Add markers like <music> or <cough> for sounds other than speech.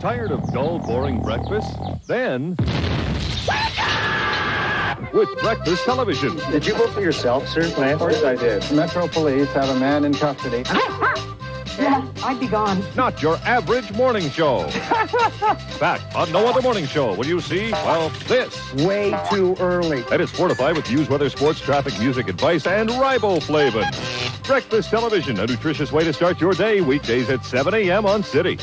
Tired of dull, boring breakfast? Then. With breakfast television. Did you vote for yourself, sir? Of course I did. Metro Police have a man in custody. <laughs> Yeah, I'd be gone. Not your average morning show. <laughs> Back on no other morning show will you see, well, this. Way too early. And it's fortified with news, weather, sports, traffic, music, advice, and riboflavin. Breakfast television, a nutritious way to start your day, weekdays at 7 a.m. on City.